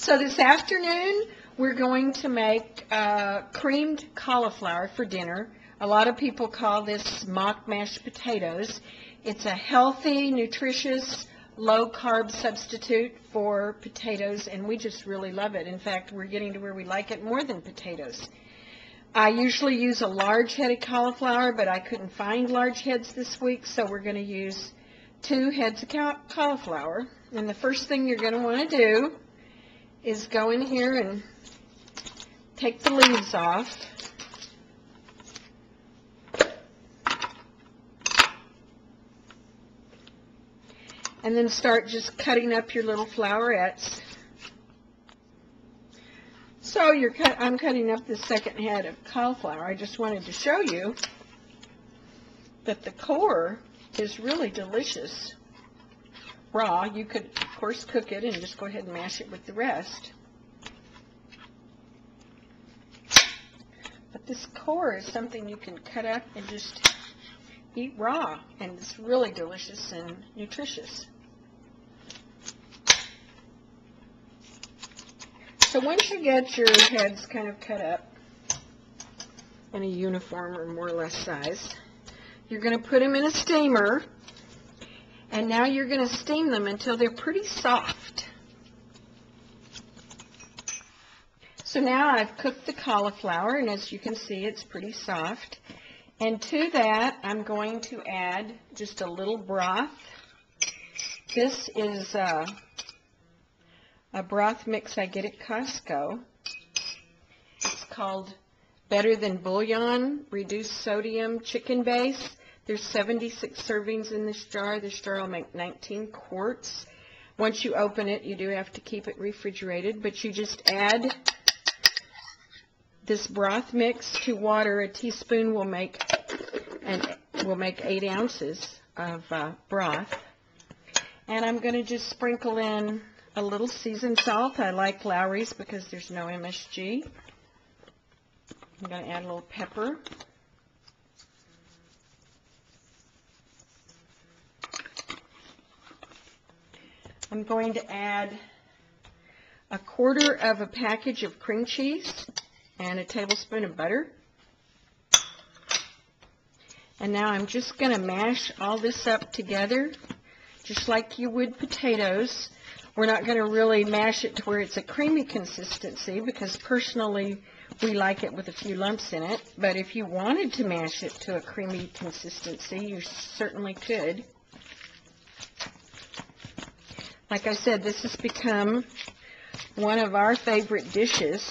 So this afternoon, we're going to make uh, creamed cauliflower for dinner. A lot of people call this mock mashed potatoes. It's a healthy, nutritious, low-carb substitute for potatoes, and we just really love it. In fact, we're getting to where we like it more than potatoes. I usually use a large head of cauliflower, but I couldn't find large heads this week, so we're going to use two heads of ca- cauliflower. And the first thing you're going to want to do is go in here and take the leaves off. And then start just cutting up your little flowerets. So you're cut, I'm cutting up the second head of cauliflower. I just wanted to show you that the core is really delicious raw. You could, course, cook it and just go ahead and mash it with the rest. But this core is something you can cut up and just eat raw, and it's really delicious and nutritious. So once you get your heads kind of cut up in a uniform or more or less size, you're going to put them in a steamer, and now you're going to steam them until they're pretty soft. So now I've cooked the cauliflower, and as you can see, it's pretty soft. And to that, I'm going to add just a little broth. This is uh, a broth mix I get at Costco. It's called Better Than Bouillon, Reduced Sodium Chicken Base. There's 76 servings in this jar. This jar will make 19 quarts. Once you open it, you do have to keep it refrigerated, but you just add this broth mix to water. A teaspoon will make and will make eight ounces of uh, broth. And I'm going to just sprinkle in a little seasoned salt. I like Lawry's because there's no MSG. I'm going to add a little pepper. I'm going to add a quarter of a package of cream cheese and a tablespoon of butter. And now I'm just going to mash all this up together, just like you would potatoes. We're not going to really mash it to where it's a creamy consistency because personally we like it with a few lumps in it. But if you wanted to mash it to a creamy consistency, you certainly could. Like I said, this has become one of our favorite dishes.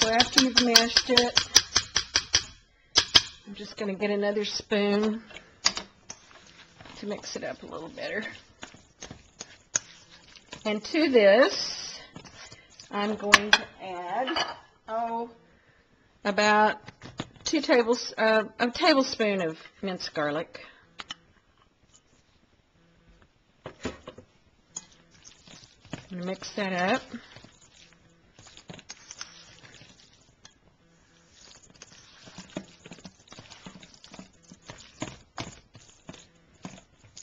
So after you've mashed it, I'm just going to get another spoon to mix it up a little better. And to this, I'm going to add, oh, about two tables, uh, a tablespoon of minced garlic. Mix that up.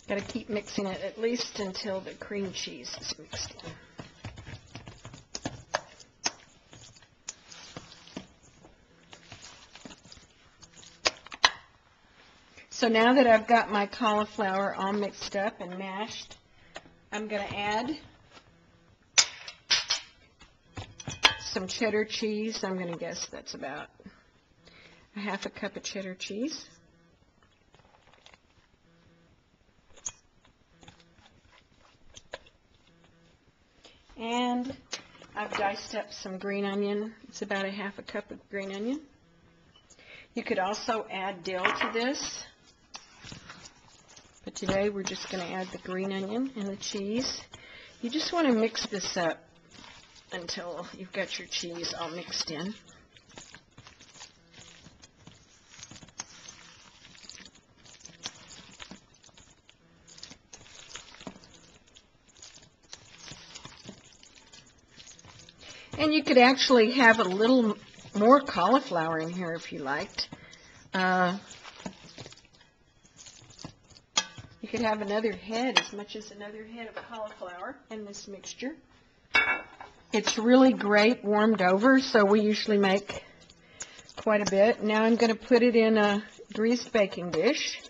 Got to keep mixing it at least until the cream cheese is mixed in. So now that I've got my cauliflower all mixed up and mashed, I'm going to add some cheddar cheese. I'm going to guess that's about a half a cup of cheddar cheese. And I've diced up some green onion. It's about a half a cup of green onion. You could also add dill to this. But today we're just going to add the green onion and the cheese. You just want to mix this up until you've got your cheese all mixed in. And you could actually have a little more cauliflower in here if you liked. Uh, You could have another head, as much as another head of cauliflower in this mixture. It's really great warmed over, so we usually make quite a bit. Now I'm going to put it in a greased baking dish.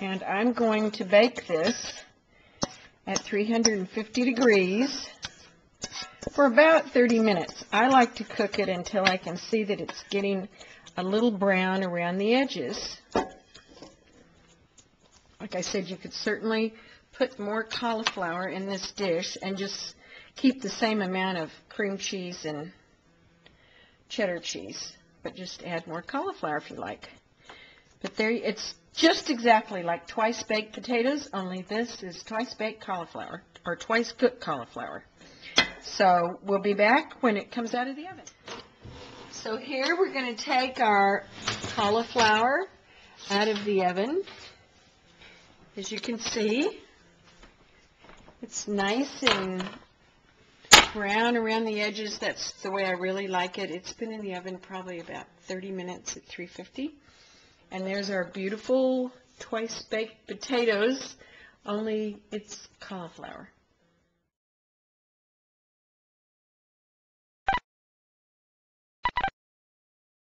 And I'm going to bake this at 350 degrees for about 30 minutes. I like to cook it until I can see that it's getting a little brown around the edges. Like I said, you could certainly put more cauliflower in this dish and just keep the same amount of cream cheese and cheddar cheese, but just add more cauliflower if you like. But there, it's just exactly like twice baked potatoes, only this is twice baked cauliflower, or twice cooked cauliflower. So we'll be back when it comes out of the oven. So here we're going to take our cauliflower out of the oven. As you can see, it's nice and brown around the edges. That's the way I really like it. It's been in the oven probably about 30 minutes at 350. And there's our beautiful twice baked potatoes, only it's cauliflower.